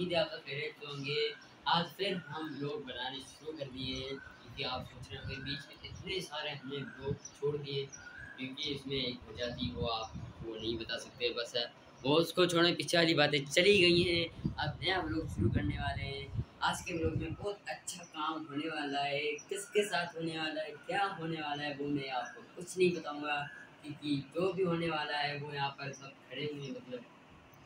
उम्मीद है आप सब खैरियत होंगे आज फिर हम लोग बनाने शुरू कर दिए हैं, क्योंकि आप सोच रहे होंगे बीच में इतने सारे हमने लोग छोड़ दिए, क्योंकि इसमें एक वजह थी, वो आप वो नहीं बता सकते, बस वो उसको छोड़ने पीछे वाली बातें चली गई हैं। अब नया लोग शुरू करने वाले हैं। आज के ब्लॉग में बहुत अच्छा काम होने वाला है। किसके साथ होने वाला है, क्या होने वाला है, वो मैं आपको कुछ नहीं बताऊँगा, क्योंकि जो भी होने वाला है, वो यहाँ पर सब खड़े हुए मतलब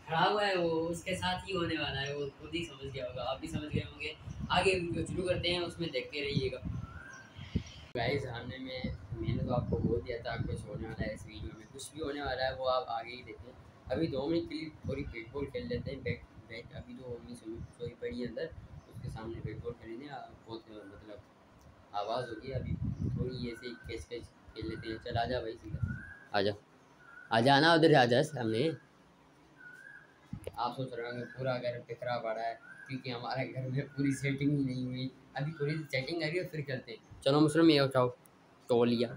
खड़ा हुआ है वो, उसके साथ ही होने वाला है, वो खुद ही समझ गया होगा, आप भी समझ गए होंगे। आगे वीडियो शुरू करते हैं, उसमें देखते रहिएगा। गाइस आने में, मैंने तो आपको बोल दिया था, कुछ होने वाला है इस वीडियो में, कुछ भी होने वाला है, वो आप आगे ही देखें अभी दो मिनट के लिए थोड़ी पेट बॉल खेल लेते हैं बैट बैट अभी तो मम्मी सोई पड़ी है अंदर, उसके सामने पेट बॉल खेलेंगे बहुत मतलब आवाज़ होगी अभी, थोड़ी ऐसे ही खेच खेच खेल लेते हैं। चल आ जा भाई, सीधा। आ जा आ जाना उधर आ जा सामने। आप सोच रहे होंगे पूरा घर बिखरा पड़ा है क्योंकि हमारे घर में पूरी सेटिंग ही नहीं हुई। अभी थोड़ी सी सेटिंग करिए फिर चलते हैं। चलो मुस्लिम ये उठाओ। तो लिया।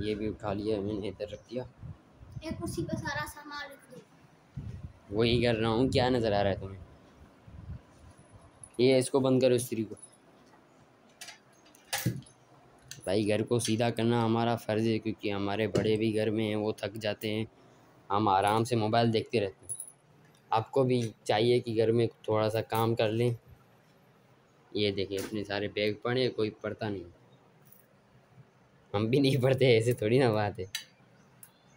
ये भी उठा लिया मैंने इधर रख दिया। एक कुर्सी पर सारा सामान रख दे। वही कर रहा हूँ क्या नज़र आ रहा है तुम्हें? ये इसको बंद करो स्त्री को। भाई घर को सीधा करना हमारा फ़र्ज़ है क्योंकि हमारे बड़े भी घर में हैं वो थक जाते हैं। हम आराम से मोबाइल देखते रहते आपको भी चाहिए कि घर में थोड़ा सा काम कर लें। ये देखिए, इतने सारे बैग पड़े, कोई पढ़ता नहीं। हम भी नहीं पढ़ते, ऐसे थोड़ी ना बात है।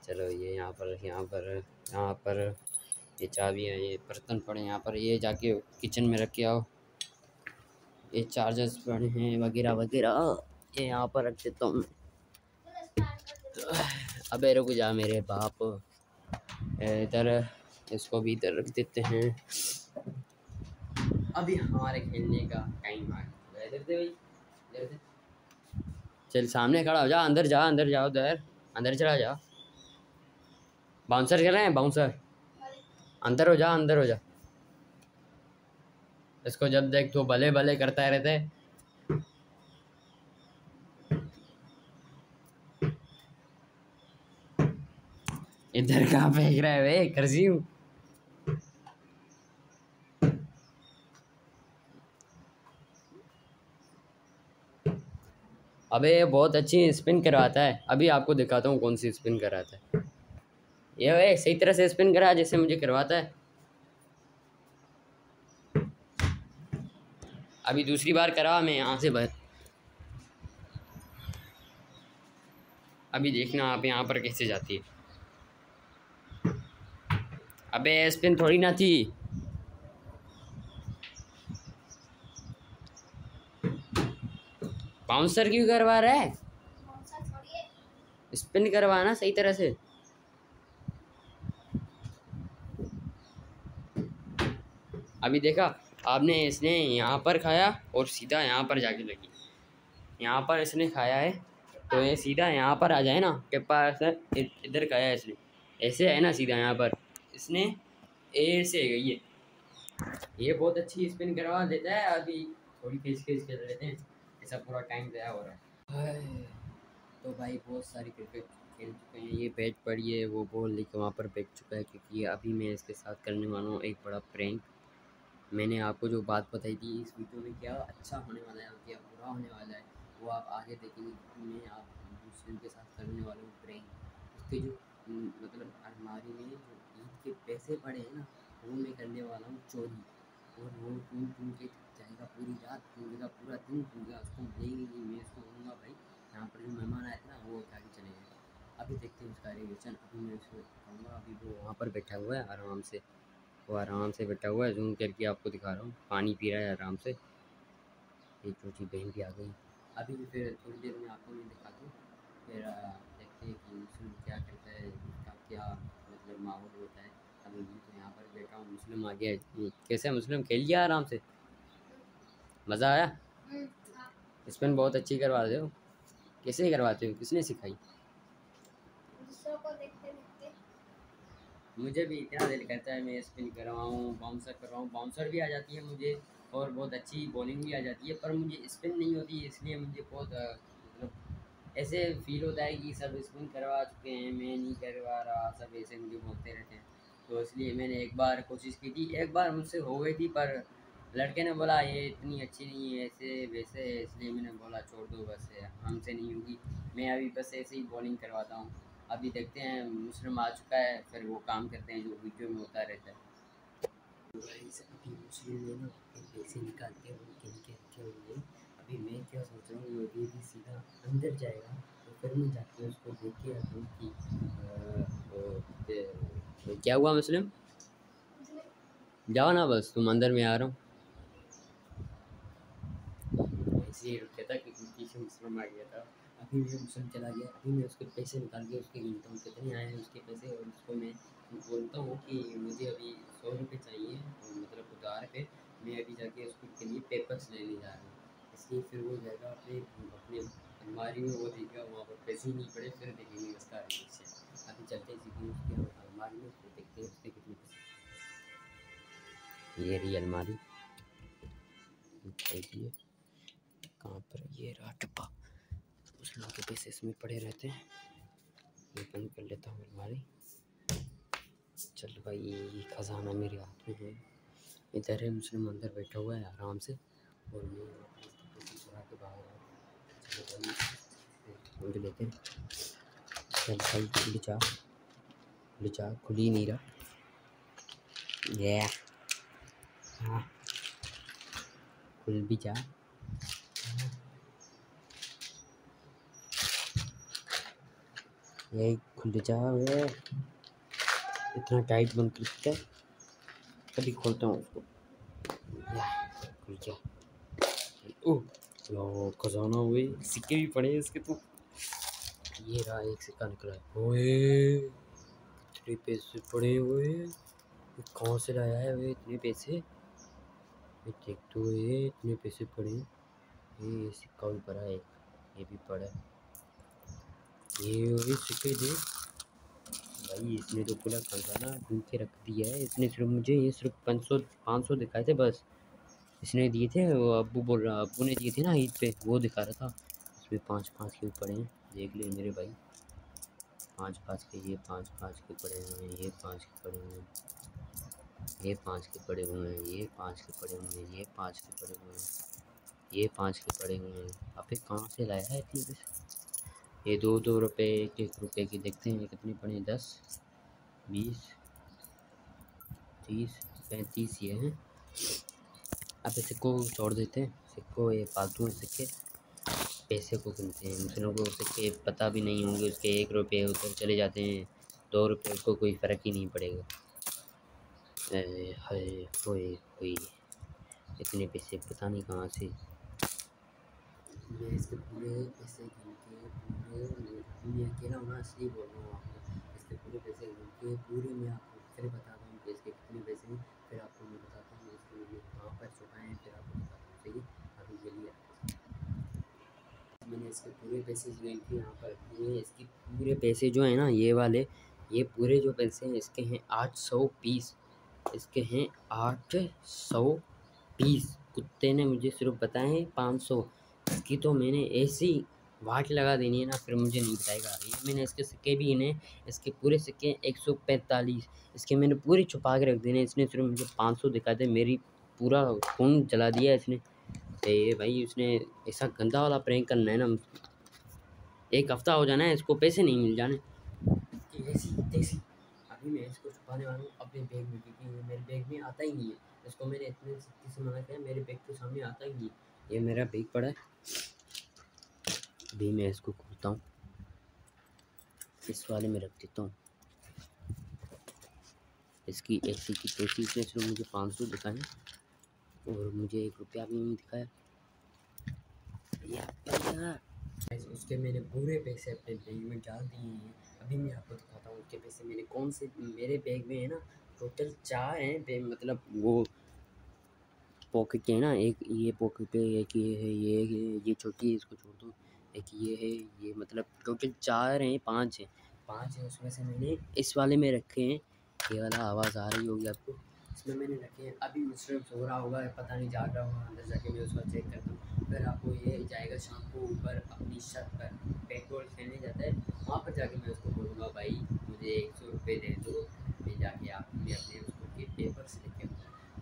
चलो, ये यहाँ पर यहाँ पर यहाँ पर, ये चाबियाँ ये बर्तन पड़े यहाँ पर, ये जाके किचन में रख के आओ। ये चार्जर्स पड़े हैं, वगैरह वगैरह, ये यहाँ पर रख देता हूँ अबे, रुक जा मेरे बाप। इधर इसको भी इधर रख देते हैं। अभी हमारे खेलने का टाइम आ गया। चल, सामने खड़ा हो जा, अंदर जा, अंदर जाओ उधर। अंदर चला जा। बाउंसर खेल रहे हैं? बाउंसर अंदर हो जा, अंदर हो जा। इसको जब देख तो भले भले करता रहते इधर कहाँ फेंक रहा है वे? करसी हूँ। अबे बहुत अच्छी स्पिन करवाता है। अभी आपको दिखाता हूँ कौन सी स्पिन कराता है। ये वे सही तरह से स्पिन करा जैसे मुझे करवाता है। अभी दूसरी बार करा मैं यहाँ से बाहर अभी देखना आप यहाँ पर कैसे जाती है। अबे स्पिन थोड़ी ना थी। बाउंसर क्यों करवा रहा है? स्पिन करवाना सही तरह से। अभी देखा आपने इसने यहाँ पर खाया और सीधा यहाँ पर जाके लगी। यहाँ पर इसने खाया है तो ये सीधा यहाँ पर आ जाए ना के पास इधर खाया है इसने। ऐसे है ना सीधा यहाँ पर। इसने ए से गई है। ये बहुत अच्छी स्पिन करवा देता है अभी थोड़ी खींच खींच कर लेते हैं। ऐसा पूरा टाइम गया हो रहा है। तो भाई बहुत सारी क्रिकेट खेल चुके हैं। ये बैट पड़ी है, वो बॉल लेके वहाँ पर बैठ चुका है, क्योंकि अभी मैं इसके साथ करने वाला हूँ एक बड़ा प्रैंक मैंने आपको जो बात बताई थी इस वीडियो में, क्या अच्छा होने वाला है और क्या बुरा होने वाला है, वो आप आगे देखेंगे मैं आप मुस्लिम के साथ करने वाला हूँ प्रैंक उसके जो मतलब अलमारी में जो ईद के पैसे पड़े हैं ना, वो मैं करने वाला हूँ चोरी। और वो टूट टूट के जाएगा पूरी रात टूटेगा पूरा दिन टूटेगा उसको मिलेंगे नहीं मैं उसको कहूँगा भाई। यहाँ पर जो मेहमान आए थे ना, वो उठा के चले गए। अभी देखते हैं उसका रिएक्शन अभी मैं उसको कहूँगा अभी वो वहाँ पर बैठा हुआ है, आराम से। वो आराम से बैठा हुआ है। जूम करके आपको दिखा रहा हूँ। पानी पी रहा है आराम से। एक छोटी बहन भी आ गई। अभी भी फिर थोड़ी देर में आपको मैं दिखाता हूँ। फिर देखते हैं कि क्या करता है, उसका क्या मतलब माहौल होता है। अभी हूँ मुस्लिम आ गया कैसे मुस्लिम खेल लिया आराम से? मज़ा आया? स्पिन बहुत अच्छी करवाते हो। कैसे करवाते हो? किसने सिखाई? मुझे भी इतना दिल करता है मैं स्पिन करवाऊँ बाउंसर करवाऊँ। बाउंसर भी आ जाती है मुझे और बहुत अच्छी बॉलिंग भी आ जाती है पर मुझे स्पिन नहीं होती इसलिए मुझे बहुत मतलब ऐसे फील होता है कि सब स्पिन करवा चुके हैं मैं नहीं करवा रहा सब ऐसे मुझे बोलते रहते हैं। तो इसलिए मैंने एक बार कोशिश की थी। एक बार मुझसे हो गई थी, पर लड़के ने बोला, ये इतनी अच्छी नहीं है, ऐसे वैसे है। इसलिए मैंने बोला, छोड़ दो, बस हमसे नहीं होगी। मैं अभी बस ऐसे ही बॉलिंग करवाता हूँ। अभी देखते हैं, मुस्लिम आ चुका है, फिर वो काम करते हैं जो वीडियो में होता रहता है। अभी रखे हुए अभी मैं क्या सोच रहा हूँ अभी भी सीधा अंदर जाएगा तो फिर मैं जाके उसको देख के कि क्या हुआ मुस्लिम? जाओ ना बस, तुम अंदर में आ रहा हूँ। अभी मैं मुस्लिम चला गया, अभी मैं उसके पैसे निकाल के उसके गिनता हूँ। कितने आए हैं उसके पैसे और उसको मैं बोलता हूँ कि मुझे अभी सौ रुपये चाहिए और मतलब उधार पे। मैं अभी जाके उसके के लिए पेपर्स लेने जा रहा हूँ। इसलिए फिर वो जाएगा, अपने अपने अलमारी में वो देखेगा, वहाँ पर पैसे नहीं पड़े, फिर देखेंगे उसका में ये रही अलमारी। कहाँ पर ये रहा टप्पा मुसलमान के पैसे इसमें पड़े रहते हैं। ये बंद कर लेता हूँ अलमारी। चल भाई, ये खजाना मेरे हाथ में है। इधर है, मुस्लिम अंदर बैठा हुआ है आराम से। और मैं चुरा के बाहर ढूंढ लेते हैं। चल भाई लिचा लिचा खुल ही नहीं रहा ये हाँ खुल भी जा ये खुल जा वे इतना टाइट बंद करता कभी खोलता हूँ उसको। खुल जा ओह लो खजाना हुए। सिक्के भी पड़े हैं इसके तो। ये रहा एक सिक्का निकला ओए, इतने पैसे पड़े हुए। कहाँ से लाया है वे इतने पैसे? देख तो ये इतने पैसे पड़े। ये सिक्का भी पड़ा है? ये भी पड़ा है। ये वही सिक्के दे। भाई, इसने तो पूरा खजाना ढूंढ के रख दिया है। इसने सिर्फ़ मुझे ये सिर्फ़ पाँच सौ पाँच सौ दिखाए थे बस। इसने दिए थे, वो अब्बू बोल रहा, अबू ने दिए थे ना ईद पे, वो दिखा रहा था। इसमें पाँच पाँच के पड़े हैं। देख ले मेरे भाई। पाँच पाँच के ये, पाँच पाँच के पड़े हुए हैं, ये पाँच के पड़े हुए हैं, ये पाँच के पड़े हुए हैं, ये पाँच के पड़े हुए हैं, ये पाँच के पड़े हुए हैं, ये पाँच के पड़े हुए हैं। अबे कहाँ से लाया है इतने पैसे ये दो दो रुपये एक एक रुपये की देखते हैं कितने पड़े हैं, दस, बीस, तीस, पैंतीस ये हैं। अब सिक्कों को छोड़ देते हैं सिक्को ये फालतू सिक्के। पैसे को गिनते हैं। मुस्लिम को सिक्के पता भी नहीं होंगे, उसके एक रुपये उधर चले जाते हैं, दो रुपये उसको कोई फ़र्क ही नहीं पड़ेगा। हाय, होए होए, इतने पैसे पता नहीं कहाँ से। मैं इसके पूरे पैसे गिन के पूरे मैं अकेला हूँ इसलिए बोल रहा हूँ आपको। इसके पूरे पैसे गिन के पूरे मैं आपको फिर बताता हूँ कि इसके कितने पैसे हैं, फिर आपको मैं बताता हूँ इसके कहाँ पर हैं, फिर आपको बताता हूँ सही अभी के लिए। मैंने इसके पूरे पैसे गिन के यहाँ पर ये इसके पूरे पैसे जो हैं ना, ये वाले, ये पूरे जो पैसे हैं, इसके हैं आठ सौ पीस। इसके हैं आठ सौ पीस। कुत्ते ने मुझे सिर्फ़ बताए हैं पाँच सौ। इसकी तो मैंने ऐसी वाट लगा देनी है ना, फिर मुझे नहीं बताएगा। ये मैंने इसके सिक्के भी इन्हें इसके पूरे सिक्के एक सौ पैंतालीस। इसके मैंने पूरे छुपा के रख देने इसने सिर्फ़ मुझे पाँच सौ दिखा दे मेरी पूरा खून जला दिया इसने। ये भाई, उसने ऐसा गंदा वाला प्रैंक करना है ना। एक हफ़्ता हो जाना है, इसको पैसे नहीं मिल जाने। ऐसी अभी मैं इसको छुपाने वाला हूँ, अपने बैग में, क्योंकि मेरे बैग में आता ही नहीं है। इसको मैंने इतने सख्ती से मना किया, मेरे बैग के सामने आता ही नहीं ये मेरा बैग पड़ा है। अभी मैं इसको खोलता हूँ। इस वाले में रख देता हूँ। इसकी ऐसी की तैसी सिर्फ़ मुझे पाँच सौ दिखाए। और मुझे एक रुपया भी नहीं दिखाया। उसके मैंने पूरे पैसे अपने बैग में डाल दिए हैं। अभी मैं आपको दिखाता हूँ उसके पैसे मैंने कौन से मेरे बैग में है ना टोटल चार हैं मतलब वो पॉकेट के है ना एक ये पॉकेट है एक ये है ये है ये छोटी है इसको छोड़ दो एक ये है ये मतलब टोटल चार हैं पाँच हैं। पाँच हैं उसमें से मैंने इस वाले में रखे हैं। ये वाला आवाज़ आ रही होगी आपको। इसमें मैंने रखे हैं। अभी मुस्लिम सो रहा होगा, पता नहीं जाग रहा होगा, अंदर जाके मैं उसका चेक करता हूँ। फिर आपको ये जाएगा शाम को ऊपर अपनी छत पर। पेट्रोल खेलने जाता है, वहाँ पर जाके मैं उसको बोलूँगा, भाई, मुझे एक सौ रुपये दे दो। मैं जाके आप अपने अपने उसको के पेपर्स लेके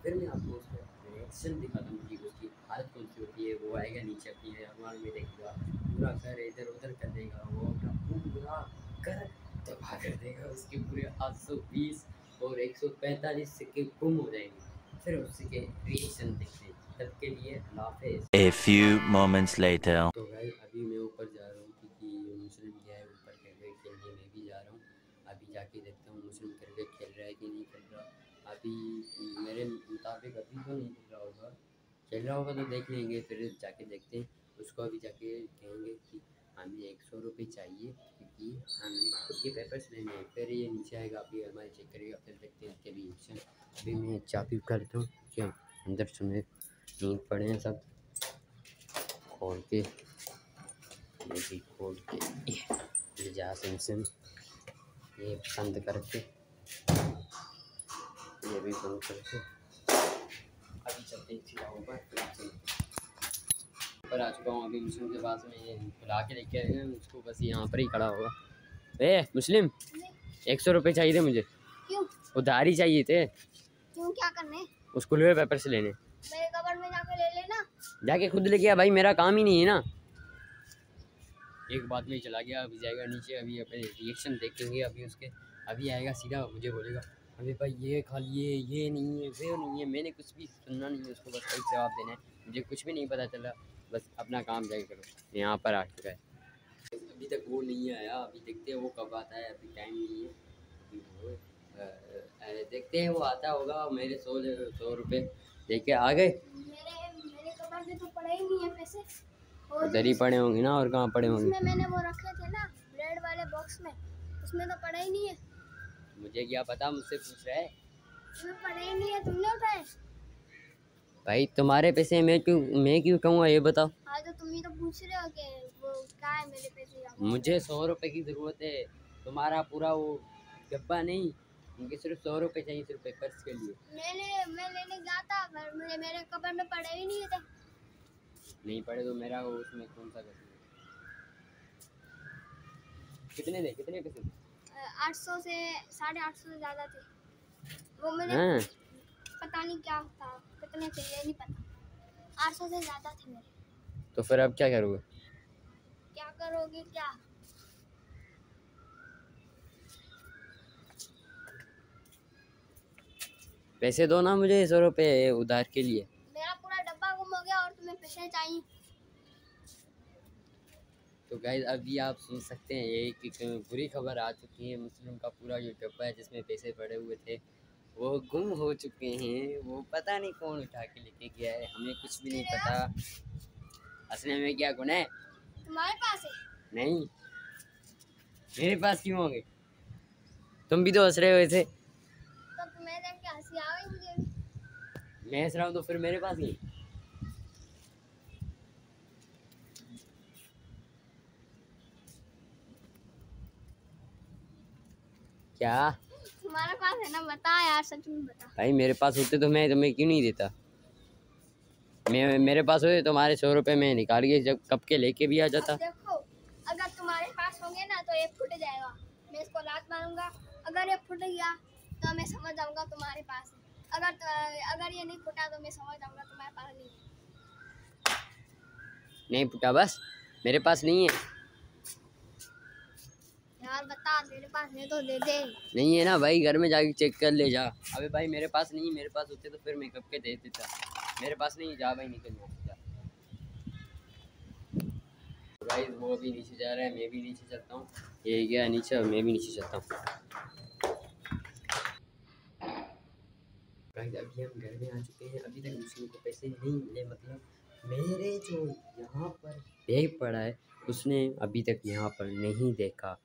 फिर मैं आपको उसका रिएक्शन दिखाता हूँ कि उसकी हालत कौन सी होती है, वो आएगा नीचे अपनी अखबार में देखेगा। पूरा घर इधर उधर कर देगा, वो अपना पूरा घर तबाह कर देगा, उसके पूरे आठ सौ बीस और एक सौ पैंतालीस सिक्के गुम हो जाएँगे। फिर उसके रिएक्शन देखते हैं। तब के लिए हाफिज। A few moments later. तो भाई अभी मैं ऊपर जा रहा हूँ क्योंकि मुस्लिम गया है? ऊपर क्रिकेट खेलने मैं भी जा रहा हूँ। अभी जाके देखता हूँ मुस्लिम क्रिकेट खेल रहा है कि नहीं खेल रहा। अभी मेरे मुताबिक अभी तो नहीं खेल रहा होगा। खेल रहा होगा तो देख लेंगे फिर जाके देखते हैं। उसको अभी जाके कहेंगे कि हमें एक सौ रुपये चाहिए, क्योंकि हमें उसके पेपर्स लेने हैं। फिर ये नीचे आएगा, अभी हमारे चेक करेगा, फिर देखते हैं इसके रिएक्शन अभी मैं चाबी करता हूँ क्या अंदर सुने नींद पड़े हैं सब? खोल के ये भी खोल के, ये जा सिम सिम ये बंद करके, ये भी बंद करके। अभी चलते हैं, ऊपर ऊपर आ चुका हूँ अभी मुस्लिम के पास में ये बुला के लेके आए हैं उसको बस यहाँ पर ही खड़ा होगा। ए मुस्लिम एक सौ रुपये चाहिए थे मुझे। क्यों? उधारी चाहिए थे। क्यों क्या करने? स्कूल में पेपर से लेने। मेरे कबर में जाके ले लेना। जाके खुद लेके आ भाई मेरा काम ही नहीं है ना। एक बात में चला गया अभी जाएगा नीचे अभी अपने रिएक्शन देखेंगे अभी उसके अभी आएगा सीधा मुझे बोलेगा अभी भाई ये खा लिए ये नहीं है वो नहीं है मैंने कुछ भी सुनना नहीं है उसको बस सही जवाब देना है। मुझे कुछ भी नहीं पता चला। बस अपना काम जाके करो। यहाँ पर आ चुका है अभी तक वो नहीं आया अभी देखते हैं वो कब आता है अभी टाइम नहीं है। अभी वो अ, देखते हैं वो आता होगा मेरे सौ सौ रुपये दे के आ गए। मेरे मेरे कबर में तो पड़े ही नहीं है पैसे और उधर ही पड़े होंगे ना और कहाँ पड़े होंगे? उसमें मैंने वो रखे थे ना ब्रेड वाले बॉक्स में। उसमें तो पड़े ही नहीं है। मुझे क्या पता मुझसे पूछ रहा है। ही नहीं है तुमने उठाए? भाई तुम्हारे पैसे मैं क्यों मैं क्यों कहूँगा ये बताओ। हाँ तो तुम ही तो पूछ रहे हो कि वो क्या है मेरे पैसे मुझे सौ रुपए की ज़रूरत है तुम्हारा पूरा वो डब्बा नहीं मुझे सिर्फ़ सौ रुपए चाहिए सिर्फ़ पेपर्स के लिए। मैंने मैं लेने गया था पर मुझे मेरे कबर में पड़े ही नहीं थे। नहीं पड़े तो मेरा वो उसमें कौन सा कसूर कितने दे कितने पैसे आठ सौ से साढ़े आठ सौ से ज़्यादा थे। वो मैंने हाँ। पता नहीं क्या था। कितने थे ये नहीं पता। आठ सौ से ज़्यादा थे मेरे। तो फिर अब क्या करोगे? क्या करोगे क्या? पैसे दो ना मुझे सौ रुपये उधार के लिए। मेरा पूरा डब्बा गुम हो गया और तुम्हें पैसे चाहिए। तो गाइज़ अभी आप सुन सकते हैं एक एक बुरी खबर आ चुकी है मुस्लिम का पूरा जो डब्बा है जिसमें पैसे पड़े हुए थे वो गुम हो चुके हैं वो पता नहीं कौन उठा के लेके गया है हमें कुछ भी नहीं पता। असली में क्या गुना है? तुम्हारे पास है। नहीं। मेरे पास क्यों होंगे? तुम भी तो हंस रहे हुए थे तो मैं हंस रहा हूँ तो फिर मेरे पास नहीं। क्या? तुम्हारे पास है ना? बता यार सच में बता। भाई मेरे पास होते तो मैं तुम्हें क्यों नहीं देता? मैं मेरे पास होते तो तुम्हारे सौ रुपये मैं निकाल के जब कब के लेके भी आ जाता। देखो अगर तुम्हारे पास होंगे ना तो ये फूट जाएगा। मैं इसको लात मारूँगा। अगर ये फूट गया तो मैं समझ जाऊँगा तुम्हारे पास अगर तो, अगर ये नहीं फूटा तो मैं समझ जाऊँगा तुम्हारे पास नहीं नहीं फूटा बस मेरे पास नहीं है। तो नहीं है ना भाई, घर में जाके चेक कर ले जा। अबे भाई, मेरे पास नहीं, मेरे पास होते तो फिर मैं कब के दे देता। मेरे पास नहीं, जा भाई, निकल जा भाई वो अभी नीचे जा रहा है, मैं भी नीचे चलता हूँ। ये गया नीचे, मैं भी नीचे चलता हूँ। अभी हम घर में आ चुके हैं। अभी तक मुस्लिम को पैसे नहीं मिले मतलब मेरे जो यहाँ पर बैग पड़ा है, उसने अभी तक यहाँ पर नहीं देखा।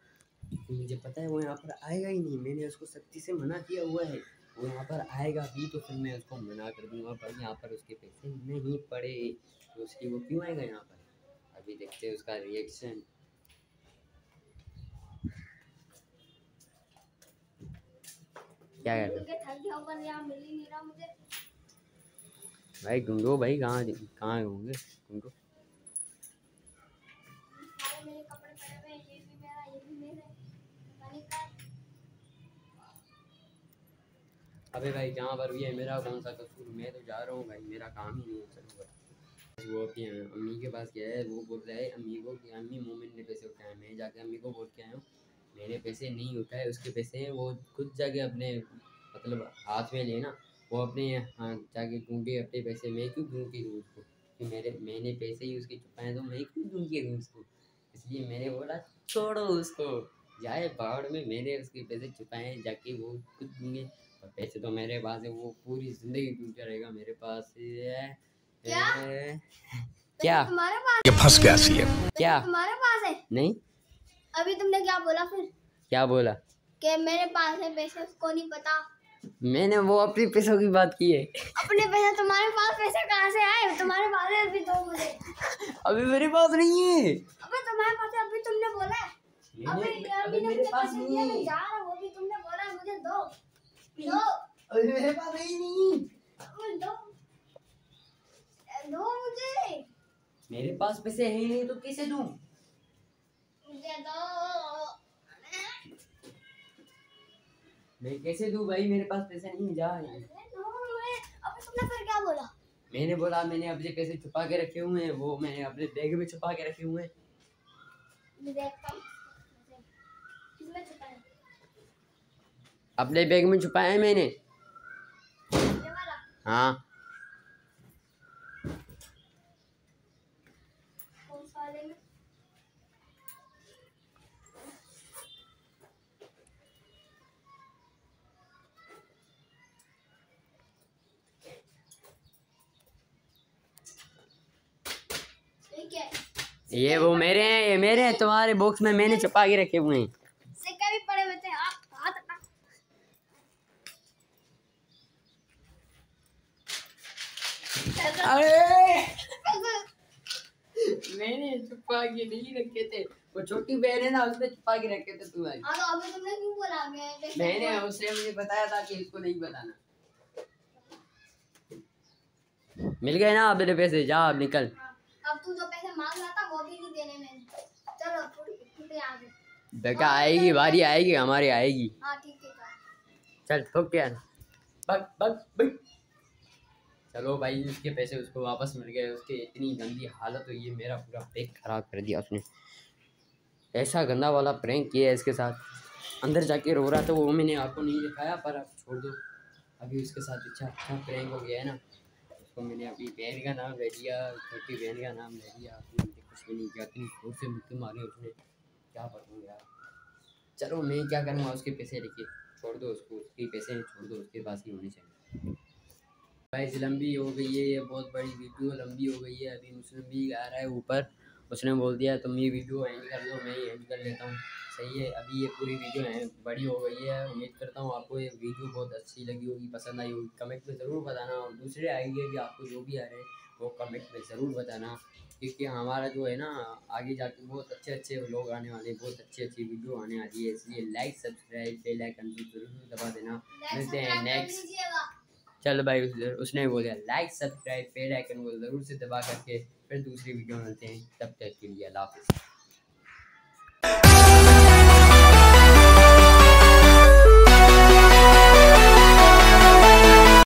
मुझे पता है वो यहाँ पर आएगा ही नहीं। मैंने उसको सख्ती से मना किया हुआ है। वो यहाँ पर आएगा भी तो फिर मैं उसको मना कर दूँगा भाई यहाँ पर उसके पैसे नहीं पड़े। तो उसकी वो क्यों आएगा यहाँ पर? अभी देखते हैं उसका रिएक्शन क्या कर भाई ढूंढो भाई कहाँ कहाँ होंगे? ढूंढो अबे भाई, जहाँ पर भी है, मेरा कौन सा कसूर? मैं तो जा रहा हूँ भाई, मेरा काम ही नहीं है वो अपनी अम्मी के पास गया है, वो बोल रहा है, अम्मी को कि, अम्मी, मोमिन ने पैसे उठाए, मैं जाके अम्मी को बोल के आया हूँ। मैंने पैसे नहीं उठाए, उसके पैसे हैं, वो खुद जाके अपने मतलब हाथ में लेना वो अपने हाँ जाके ढूंढे अपने पैसे, मैं क्यों ढूंढ के दूँ उसको? कि मेरे, मैंने पैसे ही उसके छुपाए तो मैं क्यों ढूंढ के दूँ उसको? इसलिए मैंने बोला, छोड़ो उसको, जाए पहाड़ में, मैंने उसके पैसे छुपाए जाके वो खुद दूँगे और पैसे तो मेरे पास है वो पूरी ज़िंदगी ढूंढता रहेगा मेरे पास है क्या? तो क्या? तुम्हारे पास ये फंस गया सी है क्या? तुम्हारे पास है? नहीं। अभी तुमने क्या बोला फिर? क्या बोला? कि मेरे पास है पैसे उसको नहीं पता। मैंने वो अपने पैसों की बात की है। अपने पैसे तुम्हारे पास पैसे कहाँ से आए? तुम्हारे पास है अभी दो मुझे। अभी मेरे पास नहीं है। अबे तुम्हारे पास है अभी तुमने बोला है। अभी अभी अभी मेरे मुझे पास नहीं दिए मैं है। जा रहा हूँ वो भी तुमने बोला है मुझे दो। दो अभी मेरे पास नहीं दो दो मुझे मेरे पास पैसे है ही नहीं तो कैसे दूँ? मुझे दो। मैं कैसे दूँ भाई? मेरे पास पैसे नहीं जा अबे तुमने फिर क्या बोला? मैंने बोला मैंने अपने पैसे छुपा के रखे हुए हैं वो मैंने अपने बैग में छुपा के रखे हुए हैं। देखता हूँ किसमें छुपा है अपने बैग में छुपाए हैं मैंने? है। ये वो मेरे हैं, ये मेरे हैं, तुम्हारे बॉक्स में मैंने छुपा के रखे हुए हैं सिक्के भी पड़े हुए थे हाथ हाथ हटा अरे। मैंने छुपा के नहीं रखे थे। वो छोटी बहन है ना उसने छुपा के रखे थे तुम्हारी हाँ तो तुमने क्यों बोला? मैंने उसने मुझे बताया था कि इसको नहीं बताना मिल गए ना मेरे पैसे? जा अब निकल। हाँ, अब तू जो पैसे मांग रहा था वो भी नहीं देने मैंने। चलो थोड़ी यहाँ से आएगी बारी आएगी हमारी आएगी। हाँ ठीक है चल। ठोक यार बग बग बग चलो भाई, उसके पैसे उसको वापस मिल गए, उसके इतनी गंदी हालत हुई है मेरा पूरा बैग खराब कर दिया उसने। ऐसा गंदा वाला प्रैंक किया है इसके साथ। अंदर जाके रो रहा था, वो मैंने आपको नहीं दिखाया, पर अब छोड़ दो। अभी उसके साथ अच्छा अच्छा प्रैंक हो गया है ना। उसको मैंने अपनी बहन का नाम ले लिया, छोटी बहन का नाम ले लिया। मुझे कुछ भी नहीं किया इतनी ज़ोर से मुक्के मारे उसने। क्या करूँ यार। चलो मैं क्या करूँगा, उसके पैसे लेके? छोड़ दो उसको, उसके पैसे छोड़ दो, उसके पास ही होने चाहिए। गाइस लंबी हो गई है, ये बहुत बड़ी वीडियो लंबी हो गई है। अभी मुस्लिम भी आ रहा है ऊपर। उसने बोल दिया, तुम ये वीडियो एंड कर लो मैं ये एंड कर लेता हूँ। सही है, अभी ये पूरी वीडियो है, बड़ी हो गई है। उम्मीद करता हूँ आपको ये वीडियो बहुत अच्छी लगी होगी, पसंद आई होगी। कमेंट में ज़रूर बताना, और दूसरे आइडिया भी आपको जो भी आ रहे हैं, वो कमेंट में ज़रूर बताना। क्योंकि हमारा जो है ना, आगे जाके बहुत अच्छे अच्छे लोग आने वाले हैं, बहुत अच्छी अच्छी वीडियो आने वाली है। इसलिए लाइक सब्सक्राइब बेल आइकन ज़रूर दबा देना। मिलते हैं नेक्स्ट चल भाई, उस- उसने दिया लाइक सब्सक्राइब बेल आइकन को ज़रूर से दबा करके फिर दूसरी वीडियो मिलते हैं, तब तक के लिए अल्लाह हाफिज़.